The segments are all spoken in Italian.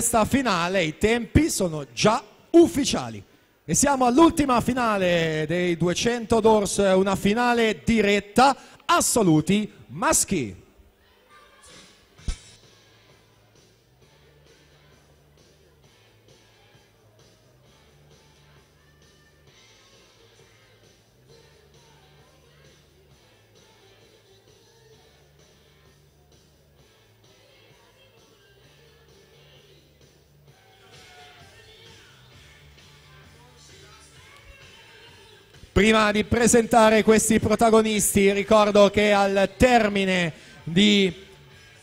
questa finale i tempi sono già ufficiali. E siamo all'ultima finale dei 200 Doors, una finale diretta, assoluti maschi. Prima di presentare questi protagonisti ricordo che al termine di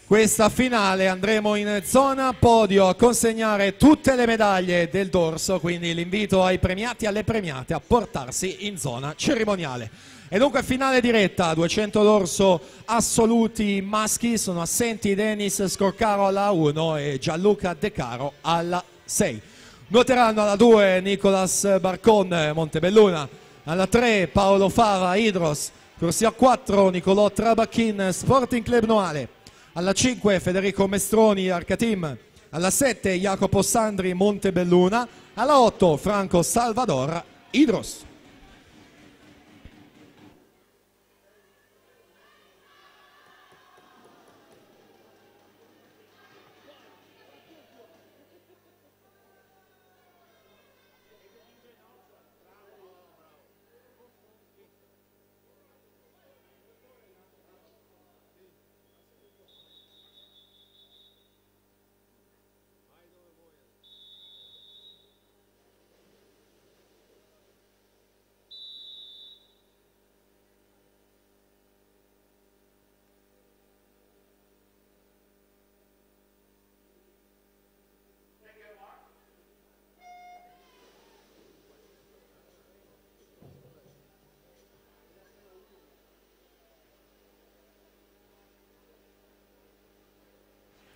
questa finale andremo in zona podio a consegnare tutte le medaglie del dorso, quindi l'invito ai premiati e alle premiate a portarsi in zona cerimoniale. E dunque finale diretta, 200 dorso assoluti maschi, sono assenti Denis Scorcaro alla 1 e Gianluca De Caro alla 6. Nuoteranno alla 2 Nicolas Barcon Montebelluna, alla 3 Paolo Fava Idros, corsia 4 Nicolò Trabacchin Sporting Club Noale, alla 5 Federico Mestroni Arcatim, alla 7 Jacopo Sandri Montebelluna, alla 8 Franco Salvador Idros.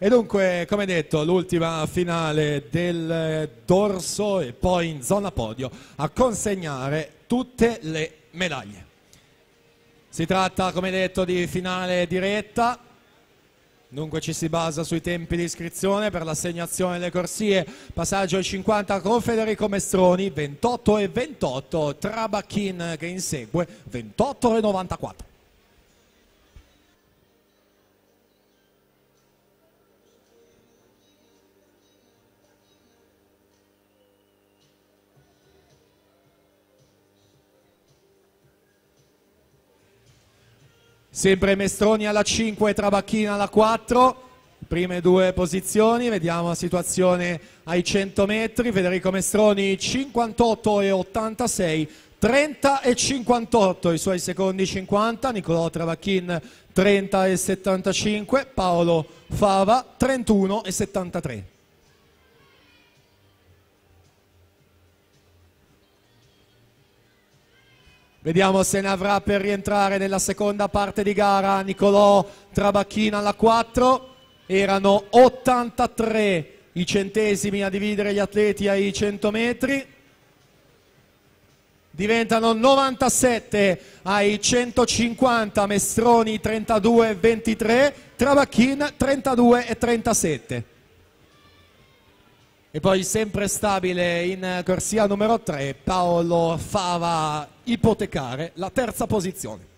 E dunque, come detto, l'ultima finale del dorso e poi in zona podio a consegnare tutte le medaglie. Si tratta, come detto, di finale diretta, dunque ci si basa sui tempi di iscrizione per l'assegnazione delle corsie, passaggio ai 50 con Federico Mestroni, 28 e 28, Trabacchin che insegue, 28 e 94. Sempre Mestroni alla 5, Trabacchina alla 4, prime due posizioni, vediamo la situazione ai 100 metri, Federico Mestroni 58 e 86, 30 e 58 i suoi secondi 50, Nicolò Travacchin 30 e 75, Paolo Fava 31 e 73. Vediamo se ne avrà per rientrare nella seconda parte di gara Nicolò Trabacchina alla 4. Erano 83 i centesimi a dividere gli atleti ai 100 metri. Diventano 97 ai 150 Mestroni 32-23, Trabacchin 32 e 37. Poi sempre stabile in corsia numero 3 Paolo Fava ipotecare la terza posizione.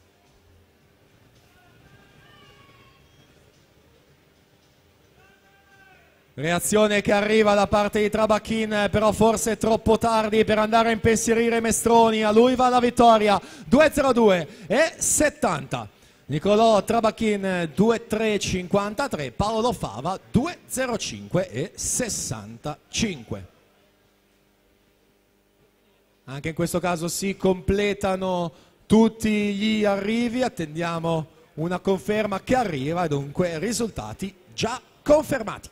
Reazione che arriva da parte di Trabacchin, però forse troppo tardi per andare a impensierire Mestroni. A lui va la vittoria. 2-0-2 e 70. Nicolò Trabacchin 2-3-53, Paolo Fava 2-0-5 e 65. Anche in questo caso si completano tutti gli arrivi, attendiamo una conferma che arriva e dunque risultati già confermati.